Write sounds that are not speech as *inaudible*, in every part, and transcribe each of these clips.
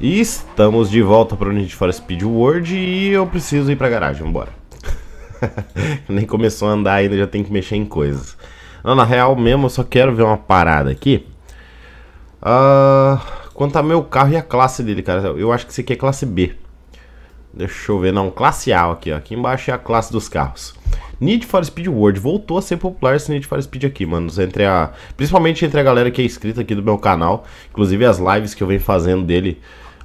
E estamos de volta para o Need for Speed World e eu preciso ir para a garagem, vambora. *laughs* Nem começou a andar ainda, já tem que mexer em coisas. Não, na real mesmo, eu só quero ver uma parada aqui. Uh, quanto a meu carro e a classe dele, cara. Eu acho que esse aqui é classe B. Deixa eu ver, não, classe A aqui, ó. Aqui embaixo é a classe dos carros. Need for Speed World voltou a ser popular esse Need for Speed aqui, mano. Entre a, principalmente entre a galera que é inscrita aqui do meu canal. Inclusive as lives que eu venho fazendo dele.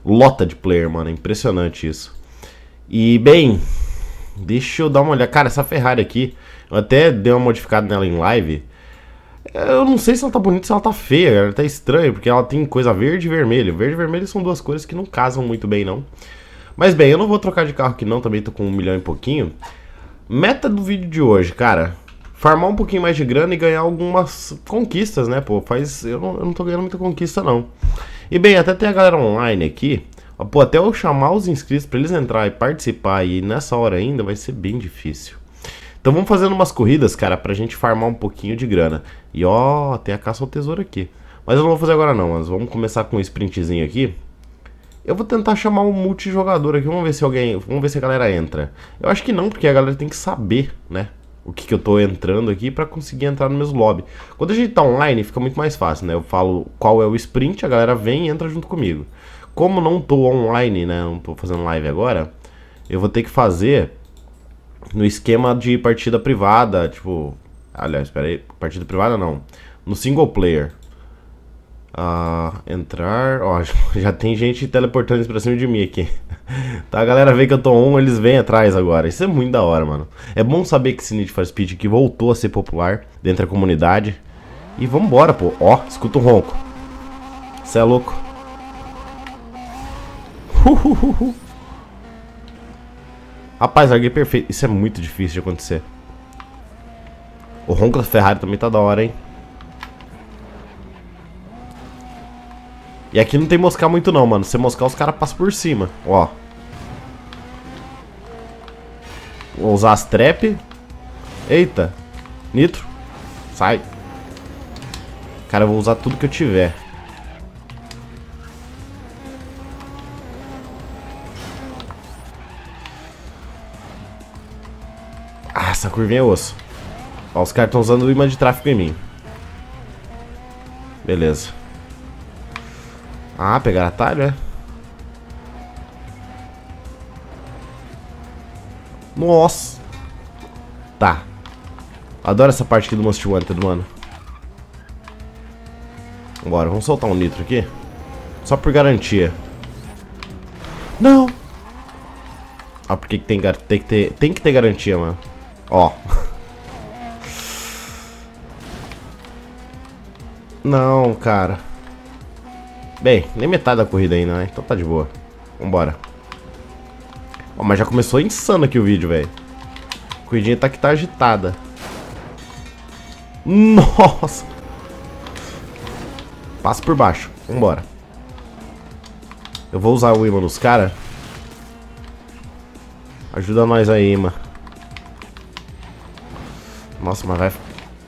Lota de player, mano. Impressionante isso. E, bem, deixa eu dar uma olhada. Cara, essa Ferrari aqui, eu até dei uma modificada nela em live. Eu não sei se ela tá bonita, se ela tá feia, ela tá estranha, porque ela tem coisa verde e vermelho. Verde e vermelho são duas cores que não casam muito bem, não. Mas bem, eu não vou trocar de carro aqui não, também tô com um milhão e pouquinho. Meta do vídeo de hoje, cara. Farmar um pouquinho mais de grana e ganhar algumas conquistas, né, pô? Faz... Eu não, eu não tô ganhando muita conquista, não. E bem, até tem a galera online aqui. Pô, até eu chamar os inscritos para eles entrar e participar e nessa hora ainda vai ser bem difícil. Então vamos fazendo umas corridas, cara, pra gente farmar um pouquinho de grana. E ó, tem a caça ao tesouro aqui. Mas eu não vou fazer agora não, mas vamos começar com um sprintzinho aqui. Eu vou tentar chamar um multijogador aqui, vamos ver se alguém, vamos ver se a galera entra. Eu acho que não, porque a galera tem que saber, né? O que, que eu tô entrando aqui para conseguir entrar no mesmo lobby. Quando a gente tá online, fica muito mais fácil, né? Eu falo qual é o sprint, a galera vem e entra junto comigo. Como não tô online, né? Não tô fazendo live agora, eu vou ter que fazer no esquema de partida privada, tipo... Aliás, espera aí, partida privada não. No single player. Uh, entrar. Ó, *laughs* já tem gente teleportando pra cima de mim aqui. *laughs* tá, a galera vê que eu tô on, eles vêm atrás agora. Isso é muito da hora, mano. É bom saber que esse Need for Speed aqui voltou a ser popular dentro da comunidade. E vambora, pô. Ó, escuta o ronco. Você é louco. *laughs* Rapaz, larguei perfeito. Isso é muito difícil de acontecer. O ronco da Ferrari também tá da hora, hein? E aqui não tem moscar muito não, mano. Se moscar, os caras passam por cima. Ó. Vou usar as trap. Eita. Nitro. Sai. Cara, eu vou usar tudo que eu tiver. Ah, essa curvinha é osso. Ó, os caras estão usando o imã de tráfego em mim. Beleza. Ah, pegar atalho, é? Nossa. Tá. Adoro essa parte aqui do Most Wanted, mano. Bora, vamos soltar um nitro aqui. Só por garantia. Não! Ah, porque que tem, tem, que ter, tem que ter garantia, mano. Ó. *laughs* Não, cara. Bem, nem metade da corrida ainda, né? Então tá de boa. Vambora. Ó, mas já começou insano aqui o vídeo, velho. A corridinha tá que tá agitada. Nossa! Passa por baixo. Vambora. Eu vou usar o imã nos caras. Ajuda nós aí, imã. Nossa, mas vai...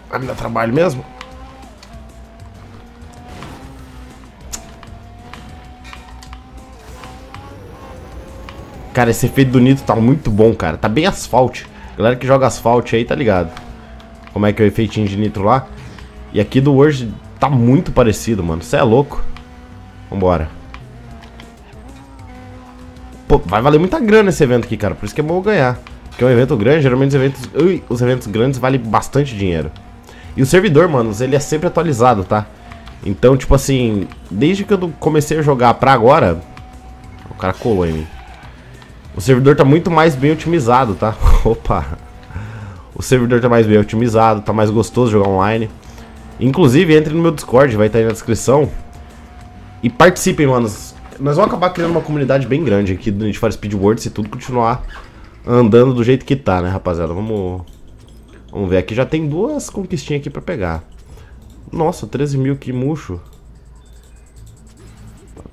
Vai me dar trabalho mesmo? Cara, esse efeito do Nitro tá muito bom, cara. Tá bem asfalto. Galera que joga asfalto aí, tá ligado? Como é que é o efeitinho de Nitro lá. E aqui do World tá muito parecido, mano. Você é louco. Vambora. Pô, vai valer muita grana esse evento aqui, cara. Por isso que é bom ganhar. Porque é um evento grande, geralmente os eventos... Ui, os eventos grandes valem bastante dinheiro. E o servidor, mano, ele é sempre atualizado, tá? Então, tipo assim, desde que eu comecei a jogar pra agora... O cara colou em mim. O servidor tá muito mais bem otimizado, tá? *laughs* Opa! O servidor tá mais bem otimizado, tá mais gostoso jogar online. Inclusive, entre no meu Discord, vai estar tá aí na descrição. E participem, manos. Nós vamos acabar criando uma comunidade bem grande aqui do Need for Speed World se tudo continuar andando do jeito que tá, né, rapaziada? Vamos, vamos ver. Aqui já tem duas conquistinhas aqui pra pegar. Nossa, 13 mil, que murcho.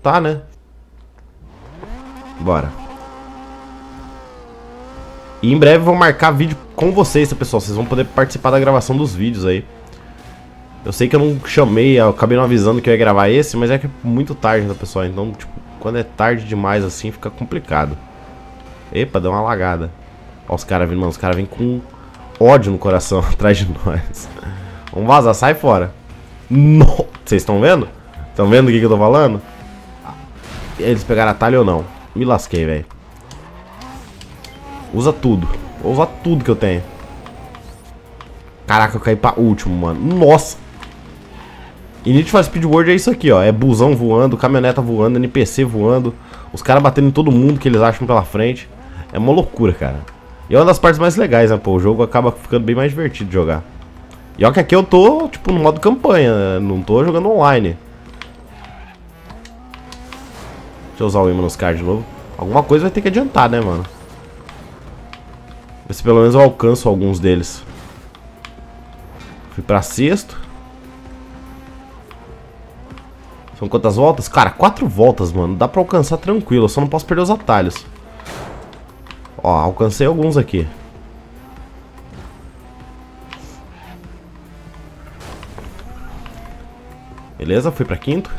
Tá, né? Bora. Em breve vou marcar vídeo com vocês, tá, pessoal? Vocês vão poder participar da gravação dos vídeos aí. Eu sei que eu não chamei, eu acabei não avisando que eu ia gravar esse, mas é que é muito tarde, né, pessoal? Então, tipo, quando é tarde demais assim, fica complicado. Epa, deu uma lagada. Ó os caras vindo, mano. Os caras vêm com ódio no coração *laughs* atrás de nós. Vamos vazar, sai fora. Vocês estão vendo? Estão vendo o que, que eu tô falando? Eles pegaram atalho ou não? Me lasquei, velho. Usa tudo. Vou usar tudo que eu tenho. Caraca, eu caí pra último, mano. Nossa. E Need for Speed World é isso aqui, ó. É busão voando, caminhoneta voando, NPC voando. Os caras batendo em todo mundo que eles acham pela frente. É uma loucura, cara. E é uma das partes mais legais, né, pô? O jogo acaba ficando bem mais divertido de jogar. E olha que aqui eu tô, tipo, no modo campanha, né? não tô jogando online. Deixa eu usar o imã nos cards de novo. Alguma coisa vai ter que adiantar, né, mano? Ver se pelo menos eu alcanço alguns deles. Fui pra sexto. São quantas voltas? Cara, quatro voltas, mano. Dá pra alcançar tranquilo. Eu só não posso perder os atalhos. Ó, alcancei alguns aqui. Beleza, fui pra quinto.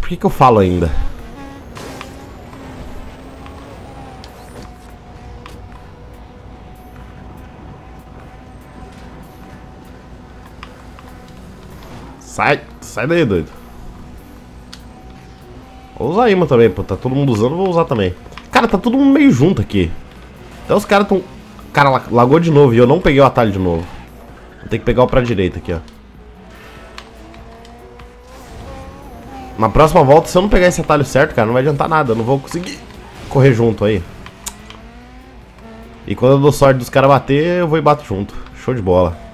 Por que que eu falo ainda? Sai, sai daí, doido. Vou usar imã também, pô. Tá todo mundo usando, vou usar também. Cara, tá todo mundo meio junto aqui. Então os caras tão... Cara, lagou de novo e eu não peguei o atalho de novo. Vou ter que pegar o pra direita aqui, ó. Na próxima volta, se eu não pegar esse atalho certo, cara, não vai adiantar nada. Eu não vou conseguir correr junto aí. E quando eu dou sorte dos caras bater, eu vou e bato junto. Show de bola.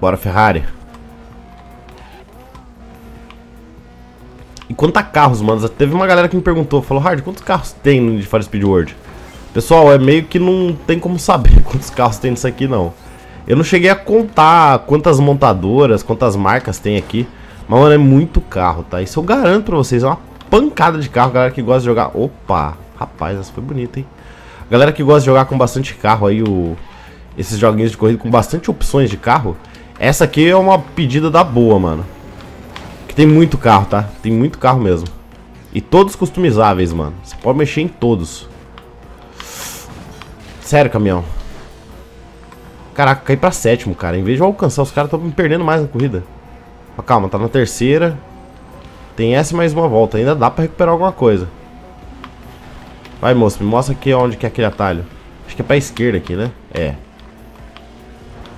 Bora, Ferrari. E quanto a carros, mano? Teve uma galera que me perguntou, falou, Hard, quantos carros tem no Need for Speed World? Pessoal, é meio que não tem como saber *laughs* quantos carros tem nisso aqui, não. Eu não cheguei a contar quantas montadoras, quantas marcas tem aqui. Mas, mano, é muito carro, tá? Isso eu garanto pra vocês, é uma pancada de carro. Galera que gosta de jogar... Opa, rapaz, essa foi bonita, hein? Galera que gosta de jogar com bastante carro aí, o... esses joguinhos de corrida com bastante opções de carro... Essa aqui é uma pedida da boa, mano. Que tem muito carro, tá? Tem muito carro mesmo. E todos customizáveis, mano. Você pode mexer em todos. Sério, caminhão. Caraca, caí pra sétimo, cara. Em vez de eu alcançar, os caras estão me perdendo mais na corrida. Mas calma, tá na terceira. Tem essa e mais uma volta. Ainda dá pra recuperar alguma coisa. Vai, moço, me mostra aqui onde que é aquele atalho. Acho que é pra esquerda aqui, né? É.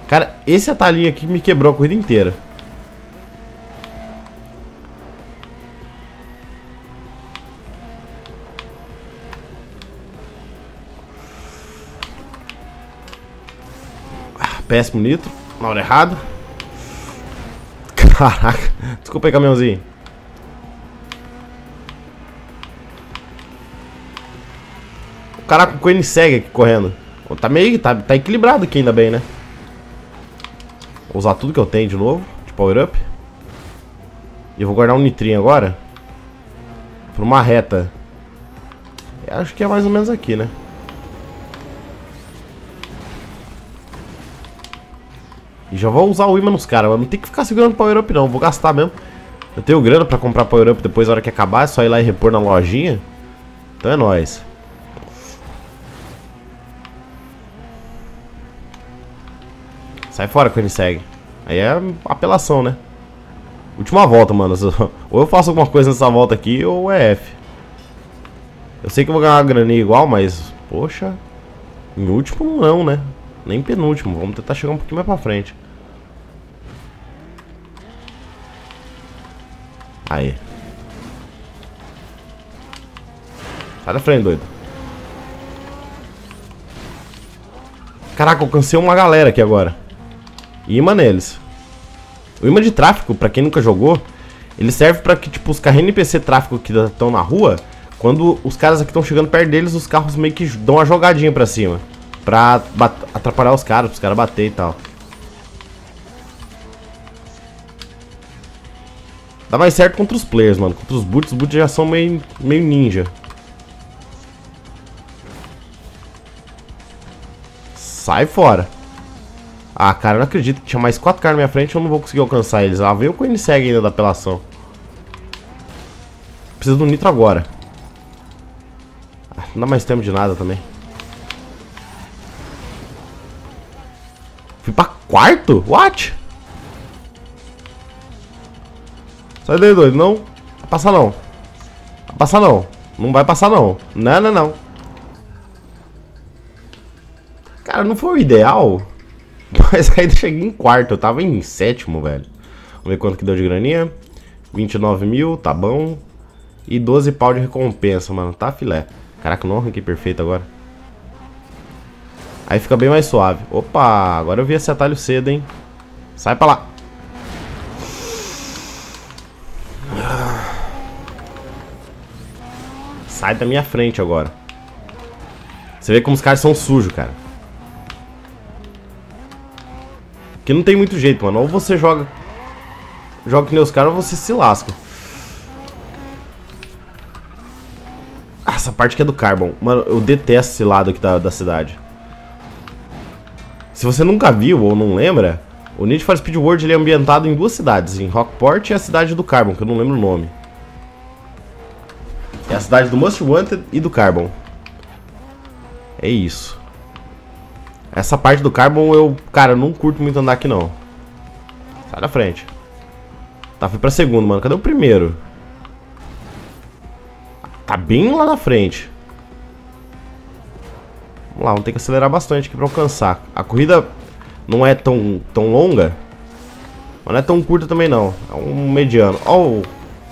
Cara, esse atalhinho aqui me quebrou a corrida inteira. Ah, péssimo nitro. Na hora errada. Caraca. *laughs* Desculpa aí, caminhãozinho. Caraca, o Coine segue aqui correndo. Tá meio. Tá, tá equilibrado aqui ainda bem, né? Usar tudo que eu tenho de novo, de power up. E eu vou guardar um nitrinho agora. Por uma reta. Eu acho que é mais ou menos aqui, né? E já vou usar o imã nos caras. Não tem que ficar segurando power up não. Vou gastar mesmo. Eu tenho grana pra comprar power up depois na hora que acabar. É só ir lá e repor na lojinha. Então é nóis. Sai fora que ele segue. Aí é apelação, né? Última volta, mano. *laughs* Ou eu faço alguma coisa nessa volta aqui, ou é F. Eu sei que eu vou ganhar uma graninha igual, mas... Poxa... Em último não, né? Nem penúltimo. Vamos tentar chegar um pouquinho mais pra frente. Aí. Sai da frente, doido. Caraca, alcancei uma galera aqui agora imã neles. O imã de tráfego, pra quem nunca jogou, ele serve pra que, tipo, os carros NPC tráfego que estão na rua, quando os caras aqui estão chegando perto deles, os carros meio que dão uma jogadinha pra cima. Pra atrapalhar os caras, os caras bater e tal. Dá mais certo contra os players, mano. Contra os boots, os boots já são meio, meio ninja. Sai fora. Ah, cara, eu não acredito que tinha mais quatro caras na minha frente eu não vou conseguir alcançar eles. Ah, veio o segue ainda da apelação. Preciso do nitro agora. Ah, não dá mais tempo de nada também. Fui pra quarto? What? Sai daí, doido. Não. Vai passar não. Vai passar não. Não vai passar não. Não, não, não. Cara, não foi o ideal. *laughs* Mas ainda cheguei em quarto. Eu tava em sétimo, velho. Vamos ver quanto que deu de graninha. 29 mil, tá bom. E 12 pau de recompensa, mano. Tá filé. Caraca, não arranquei perfeito agora. Aí fica bem mais suave. Opa, agora eu vi esse atalho cedo, hein. Sai pra lá. Sai da minha frente agora. Você vê como os caras são sujos, cara. Que não tem muito jeito, mano. Ou você joga... Joga que nem os caras, ou você se lasca. Ah, essa parte que é do Carbon. Mano, eu detesto esse lado aqui da, da cidade. Se você nunca viu ou não lembra, o Need for Speed World ele é ambientado em duas cidades, em Rockport e a cidade do Carbon, que eu não lembro o nome. É a cidade do Most Wanted e do Carbon. É isso. Essa parte do Carbon eu, cara, não curto muito andar aqui não. Sai da frente. Tá, fui pra segundo, mano. Cadê o primeiro? Tá bem lá na frente. Vamos lá, vamos ter que acelerar bastante aqui pra alcançar. A corrida não é tão, tão longa, mas não é tão curta também não. É um mediano. Oh,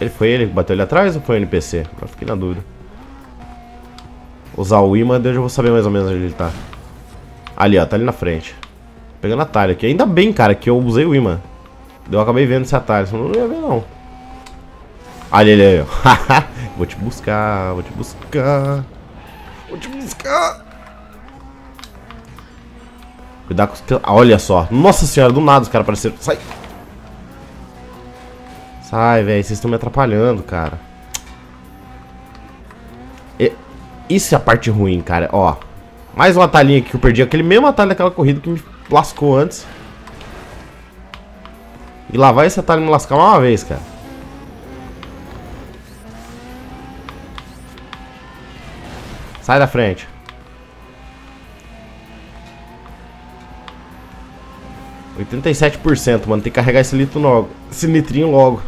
ele foi ele que bateu ali atrás ou foi o NPC? Eu fiquei na dúvida. Usar o imã, eu já vou saber mais ou menos onde ele tá. Ali, ó, tá ali na frente. Pegando atalho aqui. Ainda bem, cara, que eu usei o imã. Eu acabei vendo esse atalho, senão não ia ver, não. Ali, ali, ali, ó. *laughs* vou te buscar, vou te buscar. Vou te buscar. Cuidado com os... Olha só. Nossa senhora, do nada os caras apareceram. Sai. Sai, velho. Vocês estão me atrapalhando, cara. E... Isso é a parte ruim, cara. Ó. Mais um atalhinho aqui que eu perdi. Aquele mesmo atalho daquela corrida que me lascou antes. E lá vai esse atalho me lascar uma vez, cara. Sai da frente. Oitenta e sete por cento, mano. Tem que carregar esse litro logo. Esse litrinho logo.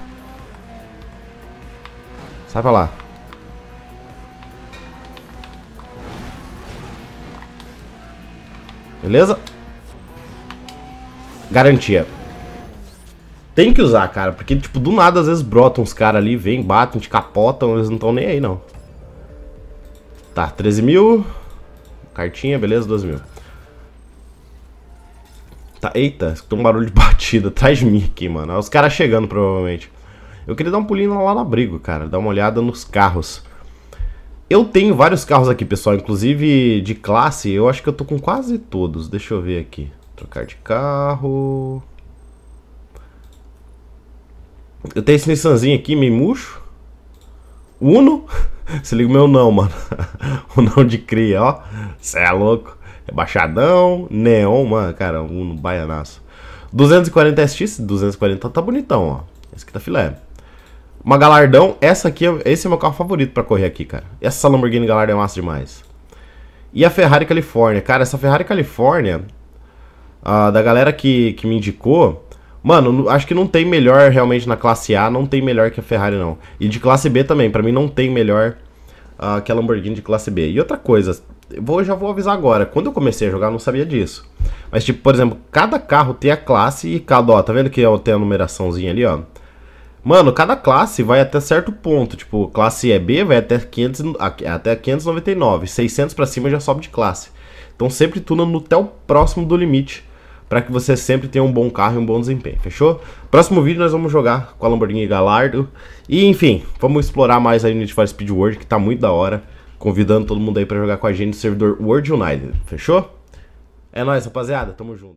Sai pra lá. Beleza? Garantia. Tem que usar, cara, porque, tipo, do nada, às vezes brotam uns caras ali, vêm, batem, te capotam, eles não estão nem aí, não. Tá, 13 mil. Cartinha, beleza, 12 mil. Tá, eita, escutou um barulho de *laughs* batida atrás de mim aqui, mano. Os caras chegando, provavelmente. Eu queria dar um pulinho lá no abrigo, cara, dar uma olhada nos carros. Eu tenho vários carros aqui, pessoal, inclusive de classe, eu acho que eu tô com quase todos. Deixa eu ver aqui. Trocar de carro... Eu tenho esse Nissanzinho aqui, meio murcho. Uno. *laughs* Se liga o meu não, mano. *laughs* o não de cria, ó. Cê é louco. É baixadão, neon, mano. Cara, Uno, baianaço. 240 SX, 240 tá bonitão, ó. Esse aqui tá filé. Uma Galardão, essa aqui, esse é meu carro favorito pra correr aqui, cara. Essa Lamborghini Galardão é massa demais. E a Ferrari Califórnia. Cara, essa Ferrari Califórnia, da galera que, que me indicou, Mano, acho que não tem melhor realmente na classe A, não tem melhor que a Ferrari, não. E de classe B também, para mim não tem melhor uh, que a Lamborghini de classe B. E outra coisa, eu vou, já vou avisar agora, quando eu comecei a jogar eu não sabia disso. Mas tipo, por exemplo, cada carro tem a classe e cada, ó, tá vendo que tem a numeraçãozinha ali, ó? Mano, cada classe vai até certo ponto, tipo, classe EB vai até, 500, até 599, 600 para cima já sobe de classe. Então sempre tuna no o próximo do limite para que você sempre tenha um bom carro e um bom desempenho, fechou? Próximo vídeo nós vamos jogar com a Lamborghini Gallardo e enfim, vamos explorar mais a Need for Speed World, que tá muito da hora, convidando todo mundo aí para jogar com a gente no servidor World United, fechou? É nóis, rapaziada, tamo junto.